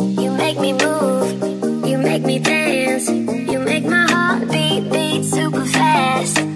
You make me move, you make me dance, you make my heart beat beat super fast.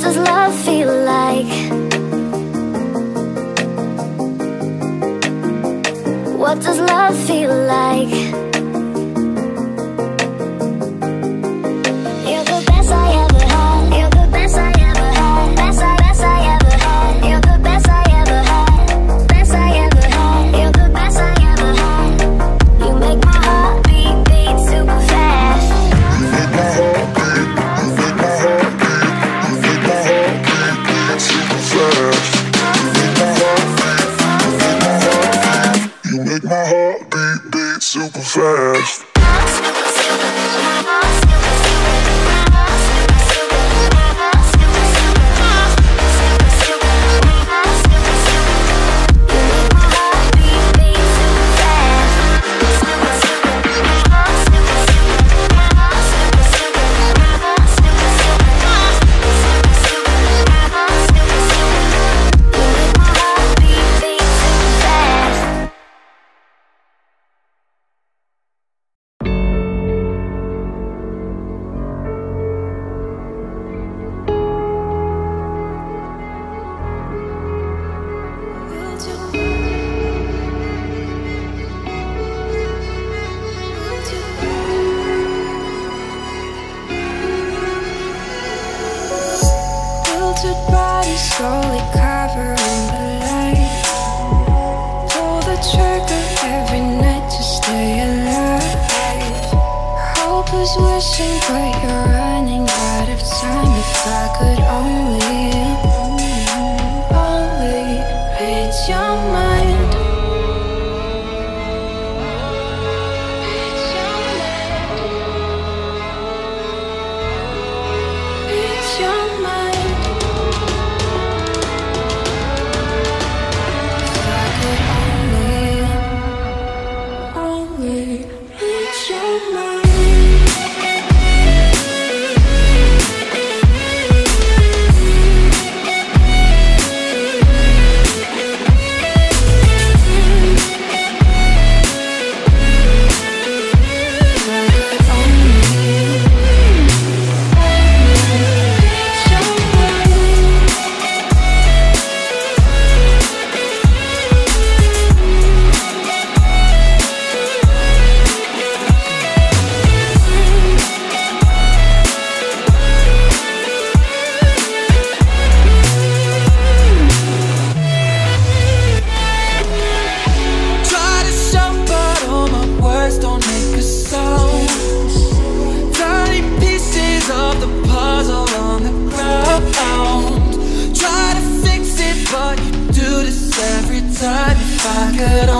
just love make my heart beat, beat super fast. I could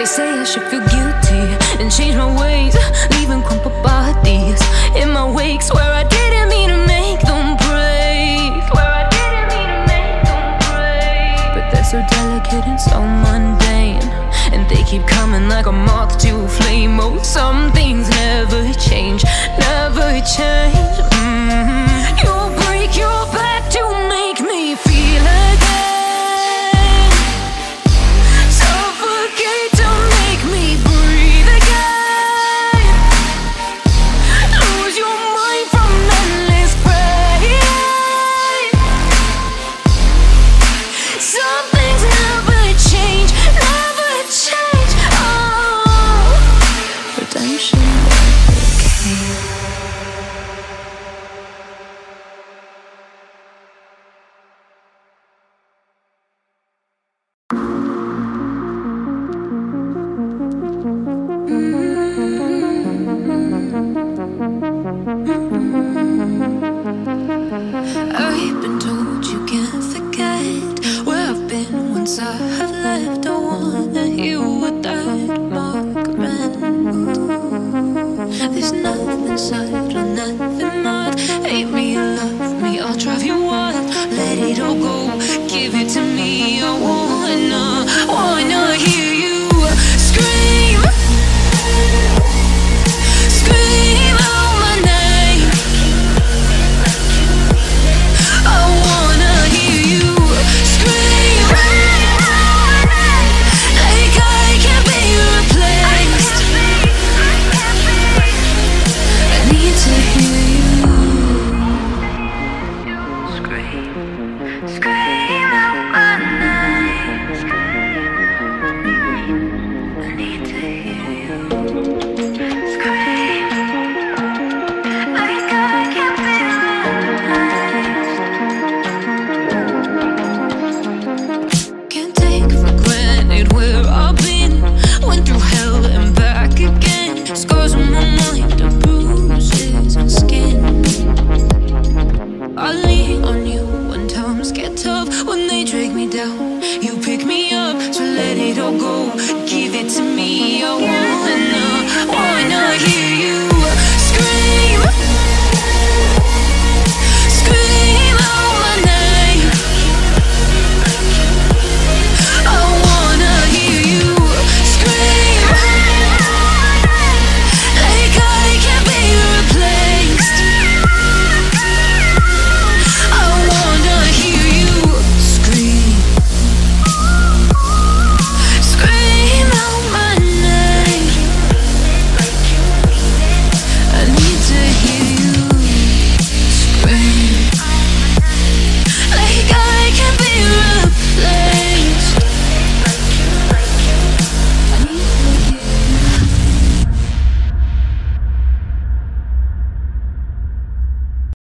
they say I should feel guilty and change my ways, leaving crumpled bodies in my wake. where I didn't mean to make them break. Where I didn't mean to make them break. But they're so delicate and so mundane, and they keep coming like a moth to a flame. Oh, some things never change, never change.